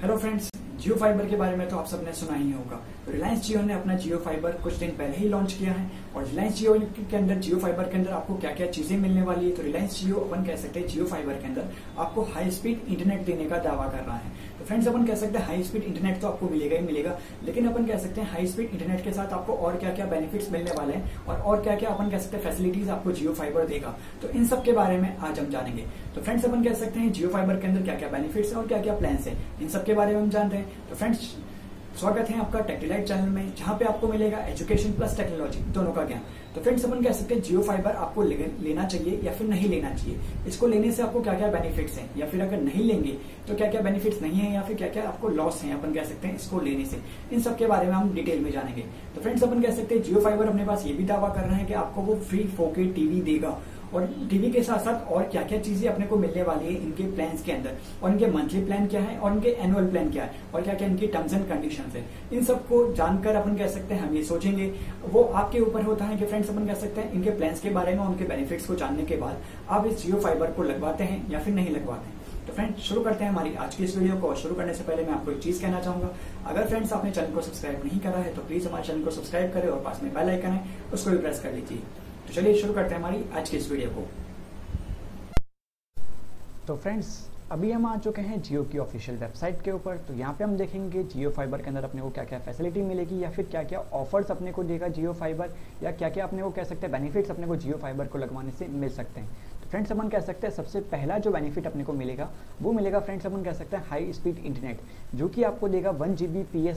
Hello friends जियो fibre के बारे में तो आप सबने सुना ही होगा। रिलायंस जियो ने अपना जियो फाइबर कुछ दिन पहले ही लॉन्च किया है और रिलायंस जियो के अंदर जियो फाइबर के अंदर आपको क्या क्या चीज़ें मिलने वाली है? तो रिलायंस जियो अपन कह सकते हैं जियो फाइबर के अंदर आपको हाई स्पीड इंटरनेट देने का दावा कर रहा है। तो फ्रेंड्स अपन कह सकते हैं हाई स्पीड इंटरनेट तो आपको मिलेगा ही मिलेगा, लेकिन अपन कह सकते हैं हाई स्पीड इंटरनेट के साथ आपको और क्या क्या बेनिफिट्स मिलने वाले हैं और और क्या क्या अपन कह सकते हैं फैसिलिटीज़ आपको जियो फाइबर देगा। तो इन सब के बारे में आज हम जानेंगे। तो फ्रेंड्स अपन कह सकते हैं जियो फाइबर के अंदर क्या क्या बेनिफिट्स है और क्या क्या प्लान्स है। इन सब के बारे में हम जानते हैं। तो फ्रेंड्स स्वागत है आपका टेक्टिलाइट चैनल में, जहाँ पे आपको मिलेगा एजुकेशन प्लस टेक्नोलॉजी दोनों का ज्ञान। तो फ्रेंड्स अपन कह सकते हैं जियो फाइबर आपको लेना चाहिए या फिर नहीं लेना चाहिए? इसको लेने से आपको क्या क्या बेनिफिट्स हैं? या फिर अगर नहीं लेंगे तो क्या क्या बेनिफिट्स नहीं है या फिर क्या क्या आपको लॉस है? अपन कह सकते हैं इसको लेने से। इन सब के बारे में हम डिटेल में जानेंगे। तो फ्रेंड्स अपन कह सकते हैं जियो फाइबर अपने पास ये भी दावा कर रहे हैं कि आपको वो फ्री फोके टीवी देगा। और टीवी के साथ साथ और क्या क्या चीज़ें अपने को मिलने वाली है इनके प्लान के अंदर? और इनके मंथली प्लान क्या है? और इनके एनुअल प्लान क्या है? और क्या क्या इनकी टर्म्स एंड कंडीशन है? इन सबको जानकर अपन कह सकते हैं, हम ये सोचेंगे। वो आपके ऊपर होता है कि फ्रेंड्स अपन कह सकते हैं, इनके प्लान के बारे में उनके बेनिफिट्स को जानने के बाद आप इस जियो फाइबर को लगवाते हैं या फिर नहीं लगवाते हैं। तो फ्रेंड्स शुरू करते हैं हमारी आज की इस वीडियो को और शुरू करने से पहले मैं आपको एक चीज़ कहना चाहूँगा। अगर फ्रेंड्स आपने चैनल को सब्सक्राइब नहीं करा है तो प्लीज़ हमारे चैनल को सब्सक्राइब करें और पास में बेल आइकन है, उसको भी प्रेस कर लीजिए तो चलिए शुरू करते हैं हमारी आज की इस वीडियो को। तो फ्रेंड्स अभी हम आ चुके हैं जियो की ऑफिशियल वेबसाइट के ऊपर। तो यहाँ पे हम देखेंगे जियो फाइबर के अंदर अपने को क्या क्या फैसिलिटी मिलेगी या फिर क्या क्या ऑफर्स अपने को देगा जियो फाइबर या क्या क्या अपने को कह सकते हैं बेनिफिट्स अपने को जियो फाइबर को लगवाने से मिल सकते हैं। फ्रेंड्स अपन कह सकते हैं, सबसे पहला जो बेनिफिट अपने को मिलेगा, वो मिलेगा फ्रेंड्स अपन कह सकते हैं हाई स्पीड इंटरनेट जो कि आपको देगा वन जी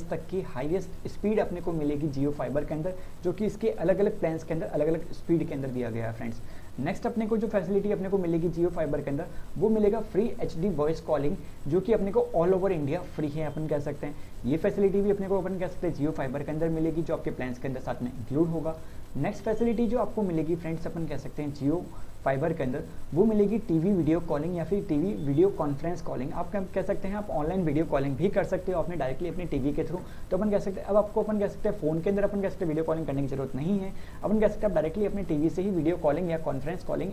तक की हाईएस्ट स्पीड अपने को मिलेगी जियो फाइबर के अंदर, जो कि इसके अलग अलग प्लान के अंदर अलग अलग स्पीड के अंदर दिया गया है फ्रेंड्स नेक्स्ट अपने को जो फैसिलिटी अपने को मिलेगी जियो फाइबर के अंदर, वो मिलेगा फ्री एचडी वॉइस कॉलिंग जो कि अपने को ऑल ओवर इंडिया फ्री है अपन कह सकते हैं. ये फैसिलिटी भी अपने को अपन कह सकते हैं जियो फाइबर के अंदर मिलेगी, जो आपके प्लान्स के अंदर साथ में इंक्लूड होगा. नेक्स्ट फैसिलिटी जो आपको मिलेगी फ्रेंड्स अपन कह सकते हैं जियो फाइबर के अंदर, वो मिलेगी टीवी वीडियो कॉलिंग या फिर टीवी वीडियो कॉन्फ्रेंस कॉलिंग। आप कह सकते हैं, आप ऑनलाइन वीडियो कॉलिंग भी कर सकते हो अपने डायरेक्टली अपने टीवी के थ्रू। तो अपन कह सकते हैं, अब आपको अपन कह सकते हैं, फ़ोन के अंदर अपन कह सकते हैं वीडियो कॉलिंग करने की ज़रूरत नहीं है। अपन कह सकते हैं, आप डायरेक्टली अपने टीवी से ही वीडियो कॉलिंग या कॉन्फ्रेंस कॉलिंग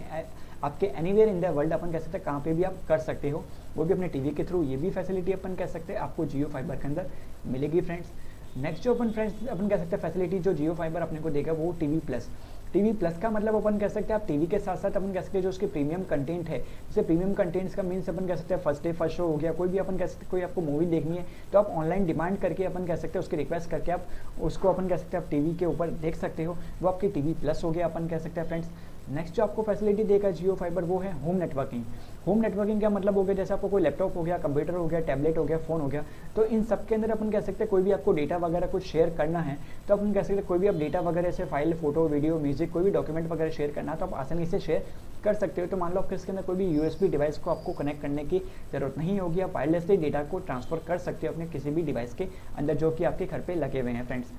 आपके एनीवेयर इन द वर्ल्ड अपन कह सकते हैं, कहाँ पे भी आप कर सकते हो। वो भी अपने टीवी के थ्रू, ये भी फैसिलिटी अपन कह सकते हैं, आपको जियो फाइबर के अंदर मिलेगी फ्रेंड्स नेक्स्ट जो अपन फ्रेंड्स अपन कह सकते हैं फैसिलिटी जो जियो फाइबर अपने को देगा, वो टीवी प्लस टीवी प्लस का मतलब अपन कह सकते हैं, आप टीवी के साथ साथ अपन कह सकते हैं जो उसके प्रीमियम कंटेंट है, जैसे प्रीमियम कंटेंट्स का मीन्स अपन कह सकते हैं फ़र्स्ट डे फ़र्स्ट शो हो गया, कोई भी अपन कह सकते, कोई आपको मूवी देखनी है तो आप ऑनलाइन डिमांड करके अपन कह सकते हैं, उसकी रिक्वेस्ट करके आप उसको अपन कह सकते हैं, आप टीवी के ऊपर देख सकते हो, वो आपकी टीवी प्लस हो गया, अपन कह सकते हैं फ्रेंड्स नेक्स्ट जो आपको फैसिलिटी देगा जियो फाइबर वो है होम नेटवर्किंग होम नेटवर्किंग का मतलब हो गया? जैसे आपको कोई लैपटॉप हो गया कंप्यूटर हो गया टैबलेट हो गया फ़ोन हो गया तो इन सब के अंदर अपन कह सकते हैं कोई भी आपको डेटा वगैरह कुछ शेयर करना है तो अपन कह सकते हैं कोई भी आप डेटा वगैरह से फ़ाइल फ़ोटो वीडियो म्यूज़िक कोई भी डॉक्यूमेंट वगैरह शेयर करना है तो आप आसानी से शेयर कर सकते हो। तो मान लो आपके इसके अंदर कोई भी यूएसबी डिवाइस को आपको कनेक्ट करने की ज़रूरत नहीं होगी, आप वायरलेसली डेटा को ट्रांसफ़र कर सकते हो अपने किसी भी डिवाइस के अंदर जो कि आपके घर पे लगे हुए हैं फ्रेंड्स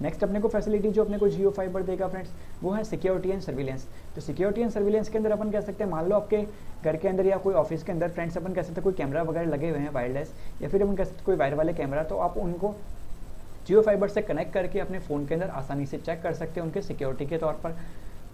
नेक्स्ट अपने को फैसिलिटी जो अपने को जियो फाइबर देगा फ्रेंड्स वो है सिक्योरिटी एंड सर्विलेंस तो सिक्योरिटी एंड सर्विलेंस के अंदर अपन कह सकते हैं, मान लो आपके घर के अंदर या कोई ऑफ़िस के अंदर फ्रेंड्स अपन कह सकते हैं कोई कैमरा वगैरह लगे हुए हैं वायरलेस या फिर अपन कह सकते कोई वायर वाले कैमरा तो आप उनको जियो फाइबर से कनेक्ट करके अपने फ़ोन के अंदर आसानी से चेक कर सकते हैं उनके सिक्योरिटी के तौर पर.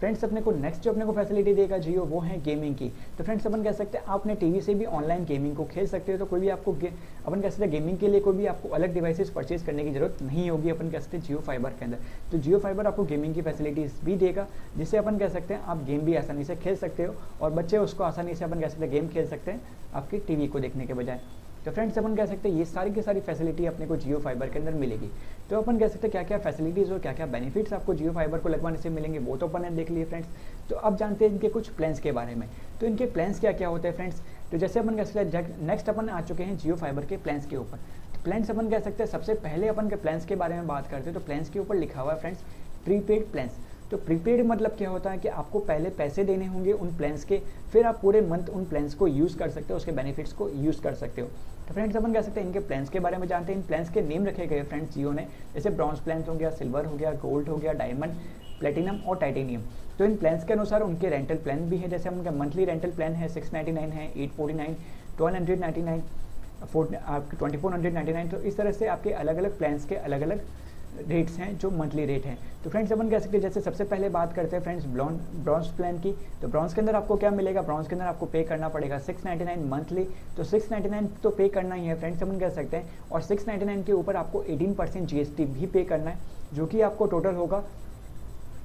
फ्रेंड्स अपने को नेक्स्ट जो अपने को फैसिलिटी देगा जियो, वो है गेमिंग की। तो फ्रेंड्स अपन कह सकते हैं, आप अपने टीवी से भी ऑनलाइन गेमिंग को खेल सकते हो तो कोई भी आपको अपन कह सकते हैं गेमिंग के लिए कोई भी आपको अलग डिवाइसेस परचेज करने की ज़रूरत नहीं होगी, अपन कह सकते हैं जियो फाइबर के अंदर। तो जियो फाइबर आपको गेमिंग की फैसिलिटीज़ भी देगा, जिससे अपन कह सकते हैं, आप गेम भी आसानी से खेल सकते हो, और बच्चे उसको आसानी से अपन कह सकते हैं गेम खेल सकते हैं, आपकी टीवी को देखने के बजाय। तो फ्रेंड्स अपन कह सकते हैं ये सारी की सारी फैसिलिटी अपने को जियो फाइबर के अंदर मिलेगी। तो अपन कह सकते हैं क्या क्या फैसिलिटीज़ और क्या क्या बेनिफिट्स आपको जियो फाइबर को लगवाने से मिलेंगे, वो तो अपन ने देख लिए फ्रेंड्स तो अब जानते हैं इनके कुछ प्लान्स के बारे में। तो इनके प्लान्स क्या क्या होते हैं फ्रेंड्स तो जैसे अपन कह सकते हैं नेक्स्ट अपन आ चुके हैं जियो फाइबर के प्लान्स के ऊपर। तो प्लान्स अपन कह सकते हैं, सबसे पहले अपन के प्लान्स के बारे में बात करते हैं तो प्लान्स के ऊपर लिखा हुआ है फ्रेंड्स प्रीपेड प्लान्स तो प्रीपेड मतलब क्या होता है कि आपको पहले पैसे देने होंगे उन प्लान्स के, फिर आप पूरे मंथ उन प्लान्स को यूज़ कर सकते हो, उसके बेनिफिट्स को यूज़ कर सकते हो। तो फ्रेंड्स अपन कह सकते हैं इनके प्लान्स के बारे में जानते हैं। इन प्लान्स के नेम रखे गए फ्रेंड्स जियो ने। जैसे ब्रॉन्ज प्लान हो गया सिल्वर हो गया गोल्ड हो गया डायमंड प्लेटिनम और टाइटेनियम तो इन प्लान्स के अनुसार उनके रेंटल प्लान भी है। जैसे उनका मंथली रेंटल प्लान है सिक्स नाइन है eight forty nine hundred nine आपके ट्वेंटी फोर हंड्रेड नाइन तो इस तरह से आपके अलग अलग प्लान्स के अलग अलग रेट्स हैं, जो मंथली रेट हैं। तो फ्रेंड्स अपन कह सकते हैं, जैसे सबसे पहले बात करते हैं फ्रेंड्स ब्रॉन्ज प्लान की तो ब्रॉन्ज के अंदर आपको क्या मिलेगा? ब्रॉन्ज के अंदर आपको पे करना पड़ेगा सिक्स मंथली तो सिक्स तो पे करना ही है फ्रेंड्स अपन कह सकते हैं। और सिक्स के ऊपर आपको एटीन परसेंट भी पे करना है, जो कि आपको टोटल होगा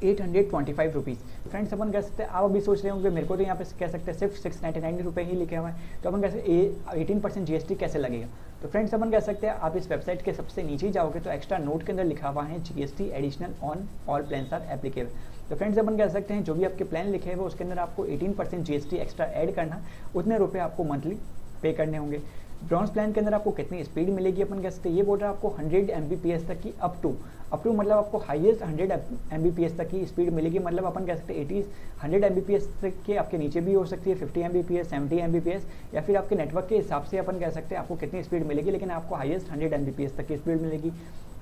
eight hundred twenty five rupees friends अपन कह सकते हैं, आप अभी सोच रहे होंगे, मेरे को तो यहाँ पे कह सकते हैं सिर्फ़ सिक्स नाइन्टी नाइन रुपये ही लिखे हुए हैं। तो अपन कह सकते एटीन परसेंट जी कैसे लगेगा? तो फ्रेंड्स अपन कह सकते हैं, आप इस वेबसाइट के सबसे नीचे जाओगे तो एक्स्ट्रा नोट के अंदर लिखा हुआ है GST additional on all plan are applicable तो फ्रेंड्स अपन कह सकते हैं, जो भी आपके प्लान लिखे हुए उसके अंदर आपको 18 परसेंट जीएसटी एक्स्ट्रा ऐड करना, उतने रुपये आपको मंथली पे करने होंगे। ब्रॉन्स प्लान के अंदर आपको कितनी स्पीड मिलेगी अपन कह सकते हैं? ये बोल रहा है आपको 100 एम तक की अप टू अप टू मतलब आपको हाईएस्ट 100 एम तक की स्पीड मिलेगी। मतलब अपन कह सकते हैं एटी हंड्रेड एम तक के आपके नीचे भी हो सकती है fifty M B P S seventy M या फिर आपके नेटवर्क के हिसाब से अपन कह सकते हैं आपको कितनी स्पीड मिलेगी, लेकिन आपको हाइएस्ट हंड्रेड एम तक की स्पीड मिलेगी।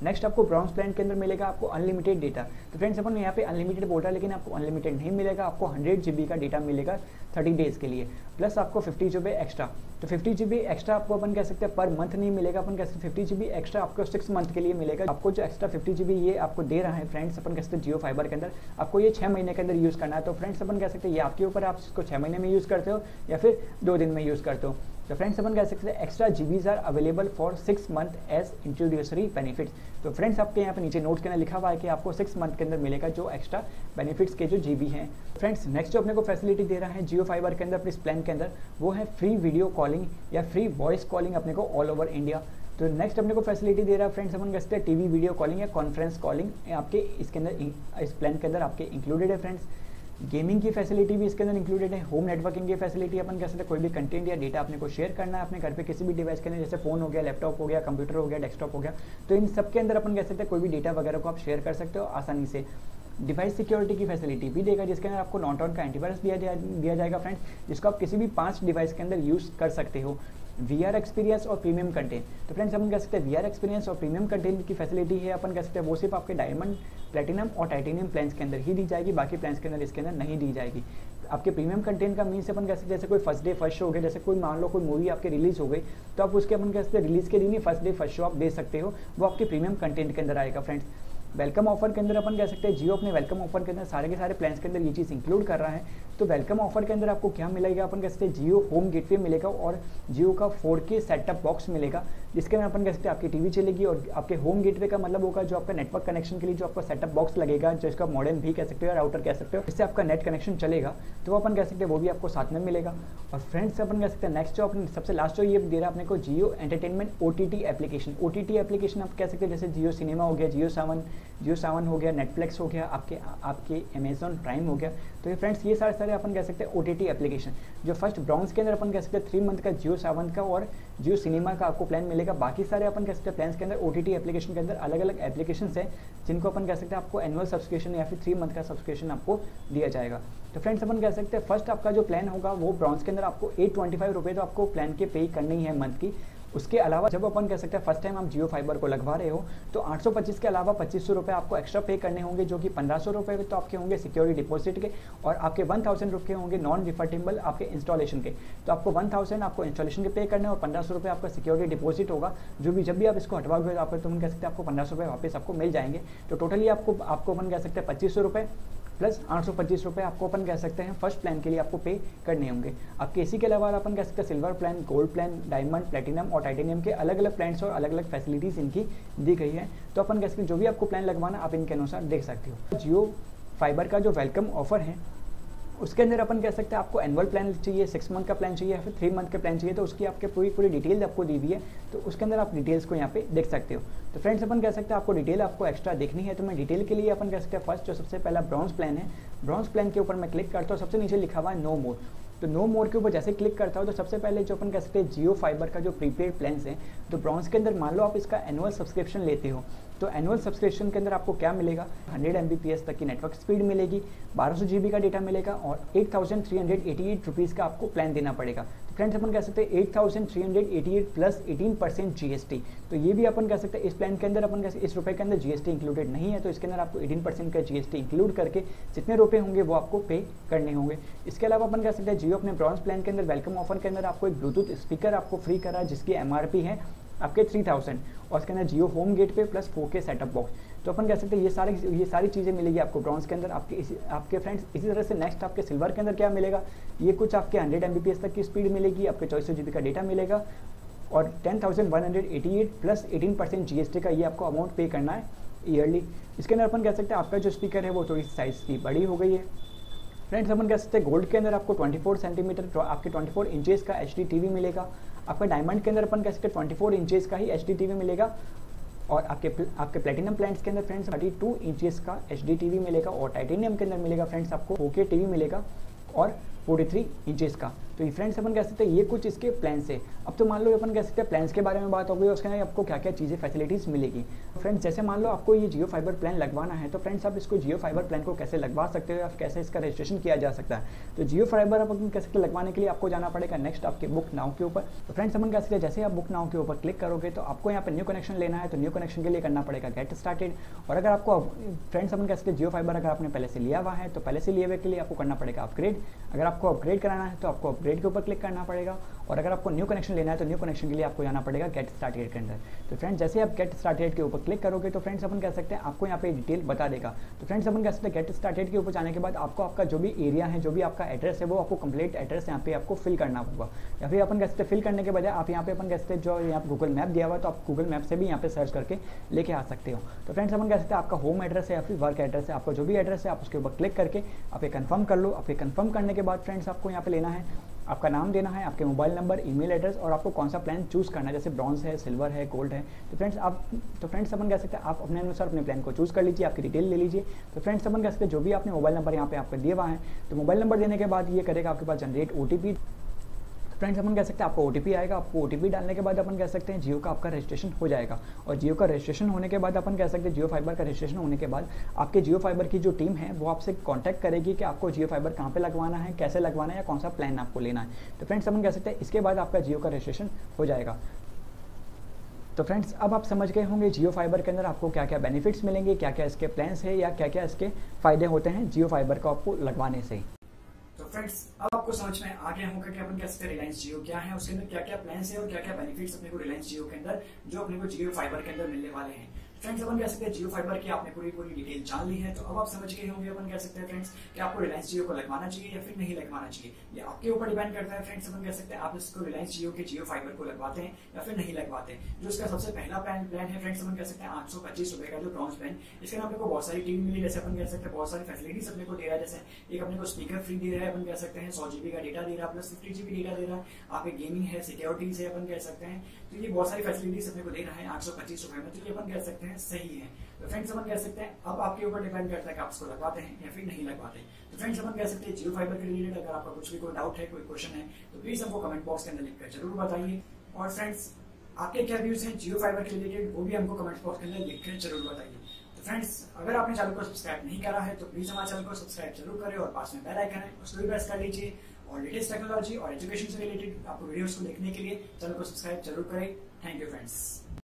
नेक्स्ट आपको ब्राउन्स प्लान के अंदर मिलेगा आपको अनलिमिटेड डेटा तो फ्रेंड्स अपन यहाँ पे अनलिमिटेड बोल रहा है लेकिन आपको अनलिमिटेड नहीं मिलेगा। आपको हंड्रेड जी का डेटा मिलेगा थर्टी डेज़ के लिए। प्लस आपको फिफ्टी जी एक्स्ट्रा तो फिफ्टी जी एक्स्ट्रा आपको अपन कह सकते हैं पर मंथ नहीं मिलेगा। अपन कह सकते फिफ्टी जी एक्स्ट्रा आपको सिक्स मंथ के लिए मिलेगा। आपको जो एक्स्ट्रा फिफ्टी जी ये आपको दे रहा है फ्रेंड्स अपन कह सकते हैं जियो फाइबर के अंदर। आपको ये छः महीने के अंदर यूज़ करना है। तो फ्रेंड्स अपन कह सकते हैं ये आपके ऊपर आप इसको छः महीने में यूज़ करते हो या फिर दो दिन में यूज़ करते हो। तो फ्रेंड्स अपन कह सकते हैं extra GBs are available for six month as introductory benefits तो फ्रेंड्स आपके यहाँ पे नीचे नोट के अंदर लिखा हुआ है कि आपको सिक्स मंथ के अंदर मिलेगा जो एक्स्ट्रा बेनिफिट्स के जो जीबी हैं। फ्रेंड्स नेक्स्ट जो अपने को फैसिलिटी दे रहा है जियो फाइबर के अंदर, अपने प्लान के अंदर, वो है फ्री वीडियो कॉलिंग या फ्री वॉइस कॉलिंग अपने को ऑल ओवर इंडिया तो नेक्स्ट अपने को फैसिलिटी दे रहा है फ्रेंड्स अपन कहते हैं टीवी वीडियो कॉलिंग या कॉन्फ्रेंस कॉलिंग आपके इसके अंदर, इस प्लान के अंदर आपके इंक्लूडेड है फ्रेंड्स गेमिंग की फैसिलिटी भी इसके अंदर इंक्लूडेड है होम नेटवर्किंग की फैसिलिटी अपन कह सकते हैं, कोई भी कंटेंट या डेटा अपने को शेयर करना है, अपने घर पे किसी भी डिवाइस के अंदर जैसे फ़ोन हो गया लैपटॉप हो गया कंप्यूटर हो गया डेस्कटॉप हो गया तो इन सब के अंदर अपन कह सकते हैं, कोई भी डेटा वगैरह को आप शेयर कर सकते हो आसानी से। डिवाइस सिक्योरिटी की फैसिलिटी भी देगा, जिसके अंदर आपको नॉट ऑन का एंटीवायरस दिया दिया जाएगा फ्रेंड्स जिसको आप किसी भी पाँच डिवाइस के अंदर यूज़ कर सकते हो। वी आर एक्सपीरियंस और प्रीमियम कंटेंट तो फ्रेंड्स अपन कह सकते हैं वी आर एक्सपीरियंस और प्रीमियम कंटेंट की फैसिलिटी है, अपन कह सकते हैं वो सिर्फ़ आपके डायमंड प्लेटिनम और टाइटेनियम प्लान्स के अंदर ही दी जाएगी, बाकी प्लान्स के अंदर इसके अंदर नहीं दी जाएगी. आपके प्रीमियम कंटेंट का मीन्स अपन कह सकते हैं जैसे कोई फ़र्स्ट डे फ़र्स्ट शो हो गया, जैसे कोई मान लो कोई मूवी आपके रिलीज़ हो गई तो आप उसके अपन कह सकते हैं रिलीज़ के दिन ही फ़र्स्ट डे फ़र्स्ट शो आप दे सकते हो, वो आपके प्रीमियम कंटेंट के अंदर आएगा फ्रेंड्स वेलकम ऑफ़र के अंदर अपन कह सकते हैं जियो अपने वेलकम ऑफ़र के अंदर सारे के सारे प्लान्स के अंदर ये चीज़ इंक्लूड कर रहा है. तो वेलकम ऑफ़र के अंदर आपको क्या मिलेगा? अपन कह सकते हैं जियो होम गेटवे मिलेगा और जियो का फोर के सेटअप बॉक्स मिलेगा, जिसके अंदर अपन कह सकते हैं आपकी टीवी चलेगी और आपके होम गेटवे का मतलब होगा जो आपका नेटवर्क कनेक्शन के लिए जो आपका सेटअप बॉक्स लगेगा, जो इसका मॉडर्न भी कह सकते हो राउटर कह सकते हो, इससे आपका नेट कनेक्शन चलेगा। तो अपन कह सकते हैं वो भी आपको साथ में मिलेगा। और फ्रेंड्स अपन कह सकते हैं नेक्स्ट जो अपने सबसे लास्ट जो ये दे रहा है अपने को Jio entertainment O T application O application आप कह सकते हैं जैसे जियो सिनेमा हो गया जियो सेवन जियो सेवन हो गया नेटफ्लिक्स हो गया, आपके आपके अमेजोन प्राइम हो गया। तो ये फ्रेंड्स ये सारे सारे अपन कह सकते हैं OTT एप्लीकेशन जो फ़र्स्ट ब्राउन्स के अंदर अपन कह सकते हैं थ्री मंथ का जियो सेवन का और जियो सिनेमा का आपको प्लान मिलेगा। बाकी सारे अपन कह सकते हैं प्लान के अंदर OTT एप्लीकेशन के अंदर अलग अलग एप्लीकेशन है, जिनको अपन कह सकते हैं आपको एनुअल सब्सक्रिप्शन या फिर थ्री मंथ का सब्सक्रिप्शन आपको दिया जाएगा। तो फ्रेंड्स अपन कह सकते हैं फ़र्स्ट आपका जो प्लान होगा वो ब्राउन्स के अंदर आपको एट ट्वेंटी फाइव रुपये तो आपको प्लान के पे करनी है मंथ की। उसके अलावा जब अपन कह सकते हैं फ़र्स्ट टाइम आप जियो फाइबर को लगवा रहे हो तो 825 के अलावा पच्चीस सौ रुपये आपको एक्स्ट्रा पे करने होंगे, जो कि पंद्रह सौ रुपये तो आपके होंगे सिक्योरिटी डिपॉजिट के, और आपके वन थाउज़ेंड रुपये होंगे नॉन रिफंडेबल आपके इंस्टॉलेशन के। तो आपको वन थाउज़ेंड आपको इंस्टॉलेशन के पे करने और पंद्रह सौ रुपये आपका सिक्योरिटी डिपॉजिट होगा, जो भी, जब भी आप इसको हटवाओगे आप तो हम कह सकते हैं आपको पंद्रह सौ रुपये वापस आपको मिल जाएँगे। तो टोटली आपको आपको अपन कह सकते हैं पच्चीस सौ रुपये प्लस आठ सौ पच्चीस रुपये आपको अपन कह सकते हैं फ़र्स्ट प्लान के लिए आपको पे करने होंगे। अब इसी के अलावा अपन कह सकते हैं silver plan gold plan diamond platinum और टाइटेनियम के अलग अलग प्लान्स और अलग अलग फैसिलिटीज़ इनकी दी गई है। तो अपन कह सकते हैं जो भी आपको प्लान लगवाना आप इनके अनुसार देख सकते हो। जियो फाइबर का जो वेलकम ऑफ़र है उसके अंदर अपन कह सकते हैं आपको एनुअल प्लान चाहिए सिक्स मंथ का प्लान चाहिए या फिर थ्री मंथ का प्लान चाहिए तो उसकी आपके पूरी पूरी डिटेल आपको दी हुई है तो उसके अंदर आप डिटेल्स को यहाँ पे देख सकते हो। तो फ्रेंड्स अपन कह सकते हैं आपको डिटेल आपको एक्स्ट्रा देखनी है तो मैं डिटेल के लिए अपन कह सकते हैं फ़र्स्ट जो सबसे पहला ब्राउन्स प्लान है ब्राउन्स प्लान के ऊपर मैं क्लिक करता हूँ, सबसे नीचे लिखा हुआ है नो मोर तो नो मोर के ऊपर जैसे क्लिक करता हो तो सबसे पहले जो अपन कह सकते हैं जियो फाइबर का जो प्रीपेड प्लान्स है तो ब्राउन्स के अंदर मान लो आप इसका एनुअल सब्सक्रिप्शन लेते हो तो एनुअल सब्सक्रिप्शन के अंदर आपको क्या मिलेगा? 100 एम तक की नेटवर्क स्पीड मिलेगी, बारह सौ का डेटा मिलेगा और eight thousand three hundred eighty eight rupees का आपको प्लान देना पड़ेगा। तो फ्रेंड्स अपन कह सकते हैं eight thousand three hundred eighty eight plus eighteen percent G S T तो ये भी अपन कह सकते हैं, इस प्लान के अंदर अपन कह इस रुपए के अंदर जीएसटी इंक्लूडेड नहीं है तो इसके अंदर आपको एटीन परसेंट का जीएसटी इंक्लूड करके जितने रुपए होंगे वो आपको पे करने होंगे। इसके अलावा अपन कह सकते हैं, जियो अपने ब्रॉन्ज प्लान के अंदर वेलकम ऑफ़र के अंदर आपको एक ब्लूटूथ स्पीकर आपको फ्री करा, जिसकी एमआरपी है आपके थ्री थाउज़ेंड और उसके अंदर जियो होम गेट पे प्लस फोर के सेटअप बॉक्स तो अपन कह सकते हैं, ये सारी ये सारी चीज़ें मिलेगी आपको ब्रॉन्ज के अंदर। आपके इसी, आपके फ्रेंड्स इसी तरह से नेक्स्ट आपके सिल्वर के अंदर क्या मिलेगा? ये कुछ आपके हंड्रेड एम तक की स्पीड मिलेगी, आपके चौबीस सौ का डेटा मिलेगा, और ten thousand one hundred eighty eight plus eighteen percent G S T का ये आपको अमाउंट पे करना है ईयरली इसके अंदर अपन कह सकते हैं, आपका जो स्पीकर है वो थोड़ी साइज़ की बड़ी हो गई है। फ्रेंड्स अपन कह सकते हैं गोल्ड के अंदर आपको 24 सेंटीमीटर आपके 24 इंचेस का एच टीवी मिलेगा। आपका डायमंड के अंदर अपन कह सकते हैं 24 इंचेस का ही एच डी टीवी मिलेगा और आपके आपके प्लेटिनम प्लांट्स के अंदर फ्रेंड्स थर्टी टू इंचेस का एच डी टीवी मिलेगा और टाइटेनियम के अंदर मिलेगा फ्रेंड्स आपको ओके टीवी मिलेगा और 43 इंचेस का। तो ये फ्रेंड्स अपन कह सकते हैं, ये कुछ इसके प्लान्स है। अब तो मान लो अपन कह सकते हैं प्लान्स के बारे में बात हो गई, उसके अंदर आपको क्या क्या चीज़ें फैसिलिटीज़ मिलेगी। फ्रेंड्स जैसे मान लो आपको ये जियो फाइबर प्लान लगवाना है तो फ्रेंड्स आप इसको जियो फाइबर प्लान को कैसे लगवा सकते हो या कैसे इसका रजिस्ट्रेशन किया जा सकता है? तो जियो फाइबर अपन कह सकते हैं, लगवाने के लिए आपको जाना पड़ेगा नेक्स्ट आपके बुक नाव के ऊपर। तो फ्रेंड्स अपन कह सकते हैं, जैसे आप बुक नाव के ऊपर क्लिक करोगे तो आपको यहाँ पर न्यू कनेक्शन लेना है तो न्यू कनेक्शन के लिए करना पड़ेगा गेट स्टार्टेड और अगर आपको फ्रेंड्स अपन कह सकते जियो फाइबर अगर आपने पहले से लिया हुआ है तो पहले से लिए हुए के लिए आपको करना पड़ेगा अपग्रेड अगर आपको अपग्रेड कराना है तो आपको अपग्रेड के ऊपर क्लिक करना पड़ेगा और अगर आपको न्यू कनेक्शन लेना है तो न्यू कनेक्शन के लिए आपको जाना पड़ेगा गेट स्टार्टेड के अंदर। तो फ्रेंड्स जैसे आप गेट स्टार्टेड के ऊपर क्लिक करोगे तो फ्रेंड्स अपन कह सकते हैं, आपको यहाँ पे डिटेल बता देगा। तो फ्रेंड्स अपन कह सकते हैं गेट स्टार्टेड के ऊपर जाने के बाद आपको आपका जो भी एरिया है, जो भी आपका एड्रेस है, वो आपको कंप्लीट एड्रेस यहाँ पे आपको फिल करना होगा। या फिर अपन कह सकते हैं फिल करने के बजाय आप यहाँ पे अपन कह सकते हैं, जो यहाँ गूगल मैप दिया हुआ तो आप गूगल मैप से भी यहाँ पे सर्च करके लेके आ सकते हो। तो फ्रेंड्स अपन कह सकते हैं, आपका होम एड्रेस है या फिर वर्क एड्रेस है, आपका जो भी एड्रेस है, आप उसके ऊपर क्लिक करके आप ये कन्फर्म कर लो। आप ये कन्फर्म करने के बाद फ्रेंड्स आपको यहाँ पे लेना है। आपका नाम देना है, आपके मोबाइल नंबर, ईमेल एड्रेस और आपको कौन सा प्लान चूज़ करना है, जैसे ब्रॉन्ज है सिल्वर है गोल्ड है। तो फ्रेंड्स आप तो फ्रेंड्स अपन कह सकते हैं, आप अपने अनुसार अपने प्लान को चूज़ कर लीजिए, आपकी डिटेल ले लीजिए। तो फ्रेंड्स अपन कह सकते हैं, जो भी आपने मोबाइल नंबर यहाँ पे आपका दिया हुआ है तो मोबाइल नंबर देने के बाद ये करेगा आपके पास जनरेट ओटीपी फ्रेंड्स अपन कह सकते हैं आपको ओटीपी आएगा, आपको ओटीपी डालने के बाद अपन कह सकते हैं जियो का आपका रजिस्ट्रेशन हो जाएगा। और जियो का रजिस्ट्रेशन होने के बाद अपन कह सकते हैं जियो फाइबर का रजिस्ट्रेशन होने के बाद आपके जियो फाइबर की जो टीम है, वो आपसे कॉन्टैक्ट करेगी कि आपको जियो फाइबर कहाँ पर लगवाना है, कैसे लगवाना है या कौन सा प्लान आपको लेना है। तो फ्रेंड्स अपन कह सकते हैं इसके बाद आपका जियो का रजिस्ट्रेशन हो जाएगा। तो फ्रेंड्स अब आप समझ गए होंगे जियो फाइबर के अंदर आपको क्या क्या बेनिफिट्स मिलेंगे क्या क्या इसके प्लान्स है या क्या क्या इसके फ़ायदे होते हैं जियो फाइबर को आपको लगवाने से। फ्रेंड्स अब आपको समझ में आ गया होगा कि अपन कैसे रिलायंस जियो क्या है उसके अंदर क्या क्या प्लान्स है और क्या क्या बेनिफिट्स अपने को रिलायंस जियो के अंदर, जो अपने को जियो फाइबर के अंदर मिलने वाले हैं। फ्रेंड्स अपन कह सकते हैं जियो फाइबर की आपने पूरी पूरी डिटेल जान ली है तो अब आप समझ गए होंगे, अपन कह सकते हैं फ्रेंड्स कि आपको रिलायंस जियो को लगवाना चाहिए या फिर नहीं लगवाना चाहिए। ये आपके ऊपर डिपेंड करता है फ्रेंड्स अपन कह सकते हैं आप इसको रिलायंस जियो के जियो फाइबर को लगवाते हैं या फिर नहीं लगवाते। जो इसका सबसे पहला प्लान प्लान है फ्रेंड्स अपन कह सकते हैं आठ सौ पच्चीस रुपए का जो ब्रॉन्ज प्लान इसके अंदर को बहुत सारी टीम मिली, जैसे अपन कह सकते हैं बहुत सारी फैसिलिटीज़ अपने को दे रहा है, जैसे एक अपने को स्पीकर फ्री दे रहा है, अपन कह सकते हैं सौ जीबी का डेटा दे रहा है प्लस फिफ्टी जीबी डेटा दे रहा है। आपके गेमिंग है सिक्योरिटीज है, अपन कह सकते हैं। तो ये बहुत सारी फैसिलिटीज़ अपने को दे रहा है आठ सौ पच्चीस रुपए में। तो ये अपन कह सकते हैं, सही है। तो फ्रेंड्स अपन कह सकते हैं, अब आपके ऊपर डिपेंड करता है कि आप इसको लगवाते हैं या फिर नहीं लगवाते तो फ्रेंड्स अपन कह सकते हैं जियो फाइबर के रिलेटेड अगर आपका कुछ भी कोई डाउट है, कोई क्वेश्चन है तो प्लीज़ हमको कमेंट बॉक्स के अंदर लिखकर ज़रूर बताइए। और फ्रेंड्स आपके क्या व्यूज़ हैं जियो फाइबर के रिलेटेड वो भी हमको कमेंट बॉक्स के अंदर लिखकर ज़रूर बताइए। तो फ्रेंड्स अगर आपने चैनल को सब्सक्राइब नहीं करा है तो प्लीज़ हमारे चैनल को सब्सक्राइब ज़रूर करें और पास में बेल आइकन है, उसको भी प्रेस कर लीजिए। और लेटेस्ट टेक्नोलॉजी और एजुकेशन से रिलेटेड आपको वीडियोस को देखने के लिए चैनल को सब्सक्राइब ज़रूर करें। Thank you friends